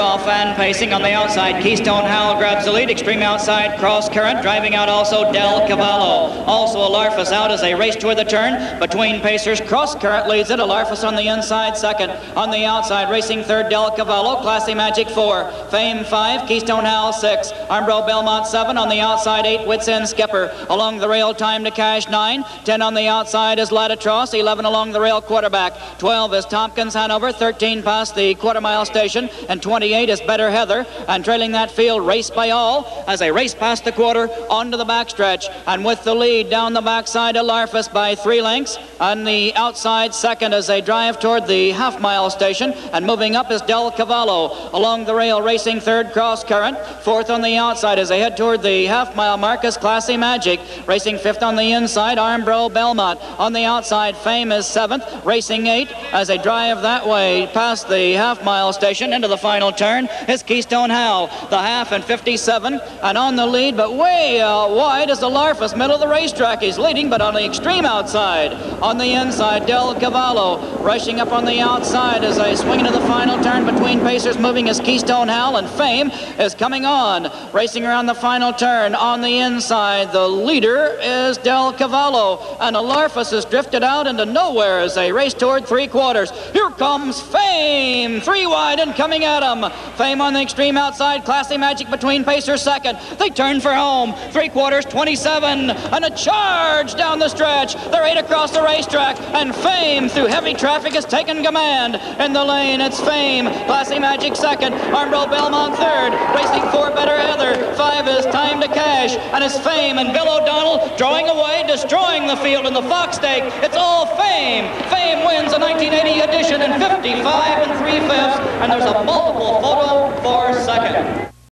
off and pacing on the outside. Keystone Howell grabs the lead. Extreme outside, Cross Current driving out also Del Cavallo. Also Alarfus out as they race toward the turn between pacers. Cross Current leads it. Alarfus on the inside, second. On the outside, racing third, Del Cavallo. Classy Magic four. Fame five. Keystone Howell six. Armbro Belmont seven. On the outside, eight. Wits End Skipper. Along the rail, time to cash nine. Ten on the outside is Latatros. Eleven along the rail, quarterback. Twelve is Tompkins Hanover. Thirteen past the quarter mile station. And 28 is Better Heather. And trailing that field, race by all as they race past the quarter onto the backstretch. And with the lead down the backside of Larfus by three lengths. On the outside, second as they drive toward the half mile station. And moving up is Del Cavallo. Along the rail, racing third cross current. Fourth on the outside as they head toward the half mile Marcus Classy Magic. Racing fifth on the inside, Armbro Belmont. On the outside, Fame is seventh. Racing eight as they drive that way past the half mile station into the final turn is Keystone Howell. The half and 57 and on the lead, but way out wide is the Larfus, middle of the racetrack. He's leading, but on the extreme outside. On the inside, Del Cavallo rushing up on the outside as they swing into the final turn between pacers moving as Keystone Howell and Fame is coming on. Racing around the final turn on the inside, the leader is Del Cavallo, and Alarfus has drifted out into nowhere as they race toward three quarters. Here comes Fame, three wide and coming at him. Fame on the extreme outside, Classy Magic between Pacers second. They turn for home, three quarters, 27, and a charge down the stretch. They're eight across the racetrack, and Fame through heavy traffic has taken command. In the lane, it's Fame, Classy Magic second, Armbro Belmont third, racing four better Heather. Five is Time to Cash, and it's Fame and Bill O'Donnell drawing away, destroying the field in the Fox Stake. It's all Fame. Fame wins the 1980 edition in 55 and three fifths, and there's a multiple photo